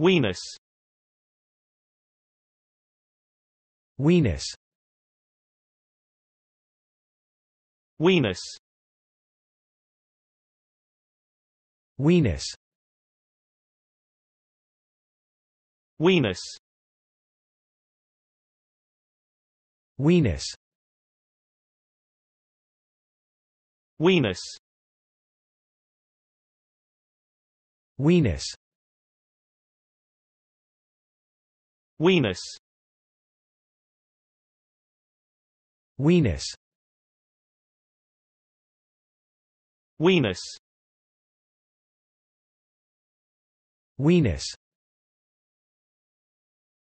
Weenus. Weenus. Weenus. Weenus. Weenus. Weenus. Weenus. Weenus Venus Venus Venus Venus